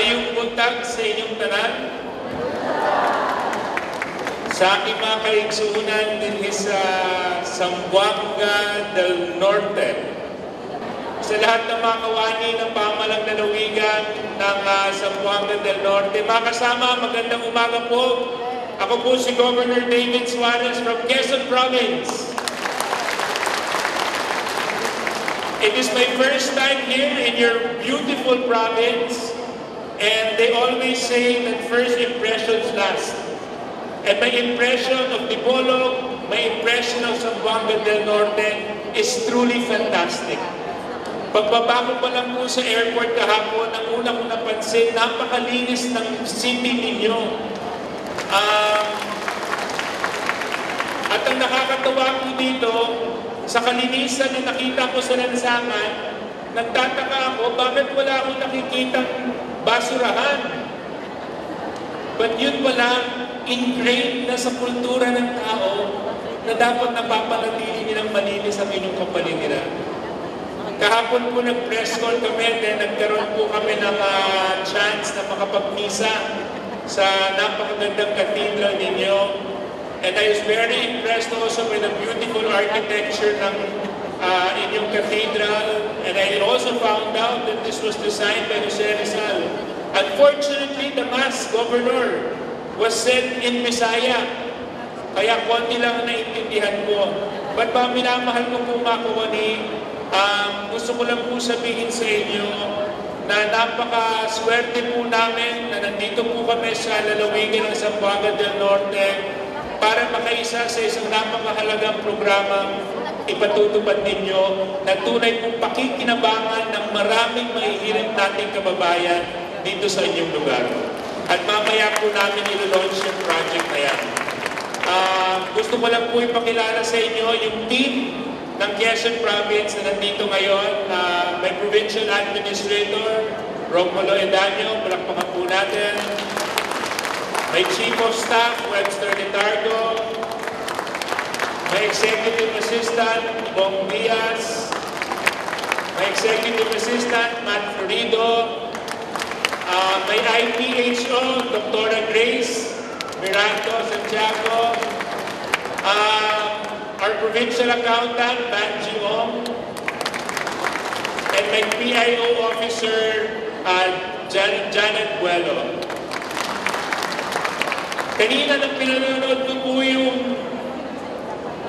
Maayong buntag sa inyong tanan. Sa aking mga kaigsuunan din sa Zamboanga del Norte. Sa lahat ng mga kawani ng pamalang lalawigan ng uh, Zamboanga del Norte. Mga kasama, magandang umaga po. Ako po si Governor David Suarez from Quezon Province. It is my first time here in your beautiful province, and they always say that first impressions last. And my impression of Dipolo, my impression of Zamboanga del Norte is truly fantastic. Pagbaba ko pa lang po sa airport kahapon, ang una ko napansin, napakalinis ng city ninyo. Um, at ang nakakatawa po dito, sa kalinisan na nakita ko sa lansangan, nagtataka ako, bakit wala akong nakikitang basurahan? But yun pala, ingrained na sa kultura ng tao na dapat napapanatili nilang malinis ang inyong kapaligiran. Kahapon po nag-press call kami, then nagkaroon po kami ng uh, chance na makapagmisa sa napakagandang cathedral ninyo. And I was very impressed also with the beautiful architecture ng uh, inyong cathedral. And I also found out that this was designed by Jose Rizal. Unfortunately, the Mass Governor was sent in Visaya. Kaya konti lang naintindihan ko. Ba't ba minamahal ko po mga kawani? Um, gusto ko lang po sabihin sa inyo na napaka-swerte po namin na nandito po kami sa lalawigan ng Zamboanga del Norte para makaisa sa isang napakahalagang programa ipatutupad ninyo na tunay pong pakikinabangan ng maraming mahihirap nating kababayan dito sa inyong lugar. At mamaya po namin ilo-launch yung project na yan. Uh, gusto ko lang po ipakilala sa inyo yung team ng Quezon Province na nandito ngayon. Uh, may Provincial Administrator, Romulo Edanyo, palakpakan po natin. May Chief of Staff, Webster Letargo. May Executive Assistant, Bong Diaz. May Executive Assistant, Matt Florido. Uh, may IPHO, Dr. Grace Mirando Santiago. Uh, our Provincial Accountant, Banji Ong. And my PIO Officer, uh, Jan Janet Buelo. Kanina nang pinanonood ko po yung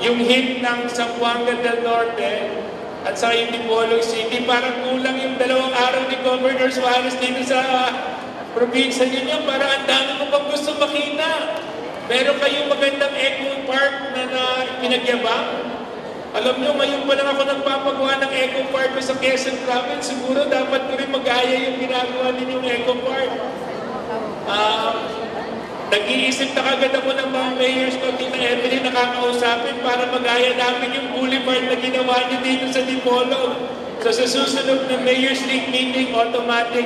yung hit ng Zamboanga del Norte at sa yung Dipolog City, parang kulang yung dalawang araw ni Governor Suarez dito sa probinsya niyo. Parang ang dami ko pang gusto makita. Meron kayong magandang Eco Park na, na pinagyabang. Alam nyo, ngayon pa lang ako nagpapagawa ng Eco Park sa Quezon Province. Siguro dapat ko rin mag-aya yung ginagawa ninyong Eco Park. Nag-iisip na kagad ako ng mga mayors ko, Tita Evelyn, nakakausapin para magaya namin yung boulevard na ginawa niyo dito sa Dipolo. So sa susunod na Mayor's League meeting, automatic,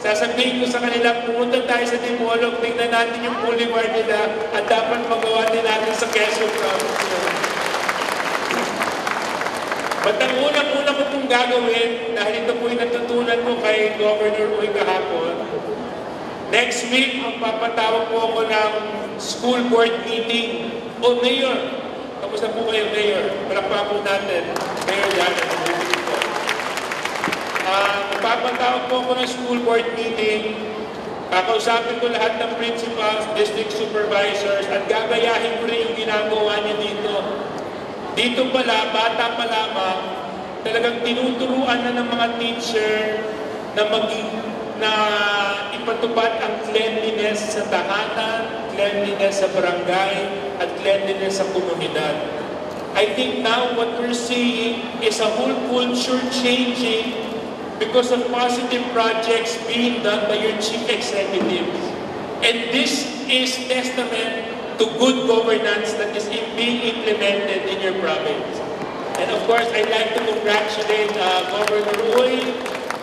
sasabihin ko sa kanila, pumunta tayo sa Dipolo, tingnan natin yung boulevard nila at dapat magawa din natin sa Quezon Province. But ang unang-una ko pong gagawin, dahil ito po natutunan ko kay Governor Uy kahapon, Next week, magpapatawag po ako ng school board meeting. O, Mayor, kamusta po kayo, Mayor? Palakpa po natin. Mayor Janet. Uh, magpapatawag po ako ng school board meeting. Kakausapin ko lahat ng principals, district supervisors, at gagayahin ko rin yung ginagawa niyo dito. Dito pala, bata pa lamang, talagang tinuturuan na ng mga teacher na maging na ipatupad ang cleanliness sa tahanan, cleanliness sa barangay, at cleanliness sa komunidad. I think now what we're seeing is a whole culture changing because of positive projects being done by your chief executives. And this is testament to good governance that is being implemented in your province. And of course, I'd like to congratulate uh, Governor Uy,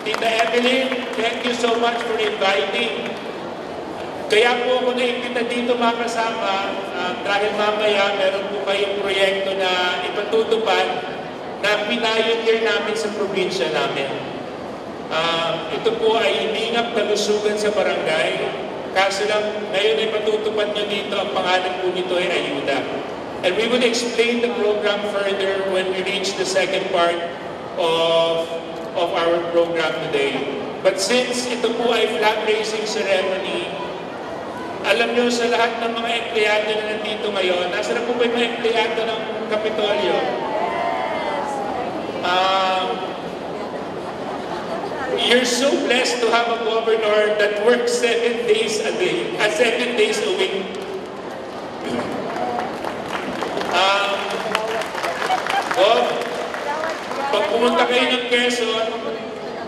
Tita Evelyn, thank you so much for inviting. Kaya po ako naimbita dito mga kasama uh, dahil mamaya meron po kayong proyekto na ipatutupad na pinayon year namin sa probinsya namin. Ah, ito po ay hiningap kalusugan sa barangay. Kaso lang, ngayon ay patutupad nyo dito, ang pangalan po nito ay ayuda. And we will explain the program further when we reach the second part of, of our program today. But since ito po ay flag raising ceremony, alam nyo sa lahat ng mga empleyado na nandito ngayon, nasa na po ba yung mga empleyado ng Kapitolyo? Um, you're so blessed to have a governor that works seven days a day, uh, seven days a week. Um, Bob, pag pumunta kayo ng Quezon,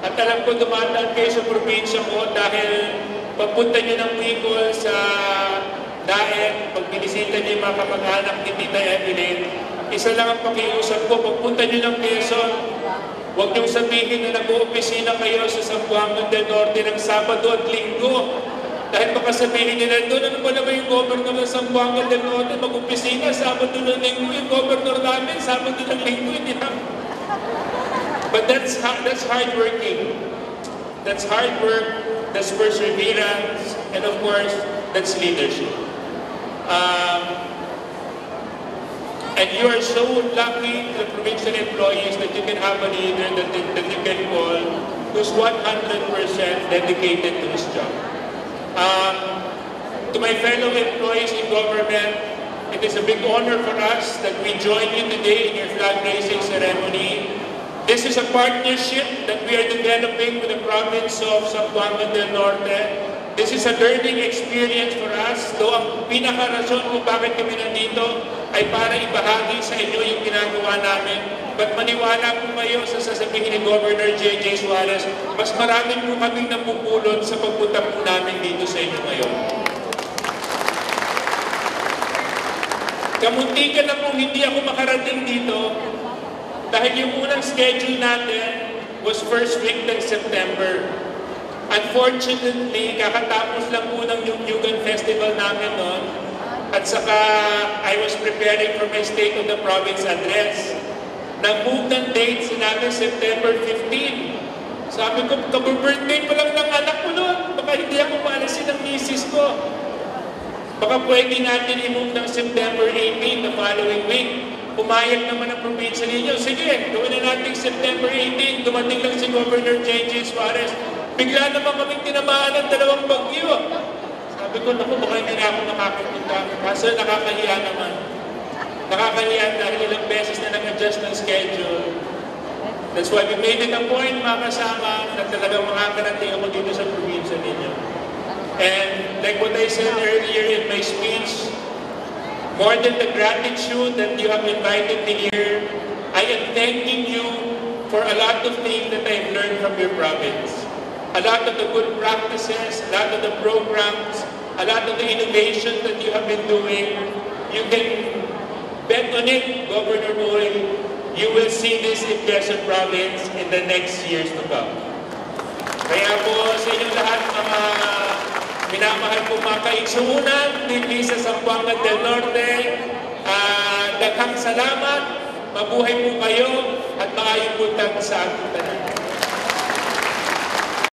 at alam ko dumadaan kayo sa probinsya ko dahil pagpunta nyo ng Bicol sa Daet, pag binisita nyo yung mga kamag-anak ni Tita Evelyn, isa lang ang pakiusap ko, pagpunta nyo ng Quezon, huwag niyong sabihin na nag-uopisina kayo sa Zamboanga del Norte ng Sabado at Linggo. Dahil baka sabihin nila, doon ano ba naman yung governor ng Zamboanga del Norte, mag-upisina, Sabado ng Linggo, yung governor namin, Sabado ng Linggo, hindi na. But that's that's hard working. That's hard work, that's perseverance, and of course, that's leadership. Um, and you are so lucky, the provincial employees, that you can have a leader that, that you can call who's 100% dedicated to his job. Um, to my fellow employees in government, it is a big honor for us that we join you today in your flag raising ceremony. This is a partnership that we are developing with the province of Zamboanga del Norte. This is a learning experience for us. Though ang pinaka-rason kung bakit kami nandito ay para ibahagi sa inyo yung ginagawa namin. But maniwala po kayo sa sasabihin ni Governor J.J. Suarez, mas marami po kaming napupulot sa pagpunta po namin dito sa inyo ngayon. Kamuntikan na po hindi ako makarating dito dahil yung unang schedule natin was first week ng September. Unfortunately, kakatapos lang po ng Yugyugan Festival namin noon at saka I was preparing for my State of the Province address. Nag-move ng date sinabi September 15. Sabi ko, kabur-birthday pa lang ng anak ko noon. Baka hindi ako maalisin ng misis ko. Baka pwede natin i-move ng September 18 the following week. Pumayag naman ang probinsya ninyo. Sige, gawin na natin September 18. Dumating lang si Governor J.J. Suarez. Bigla naman kaming tinamaan ng dalawang bagyo. Sabi ko, naku, baka hindi na ako nakakapunta. Kaso nakakahiya naman. Nakakahiya dahil ilang beses na nag-adjust ng schedule. That's why we made it a point, mga kasama, na talagang makakarating ako dito sa probinsya ninyo. And like what I said earlier in my speech, more than the gratitude that you have invited me here, I am thanking you for a lot of things that I've learned from your province. A lot of the good practices, a lot of the programs, a lot of the innovations that you have been doing. You can bet on it, Governor Boy, you will see this in Quezon Province in the next years to come. Kaya po sa inyong lahat mga minamahal po mga kaigsuunan, hindi sa Zamboanga del Norte, uh, daghang salamat, mabuhay po kayo at maayong buntag sa ating tanan.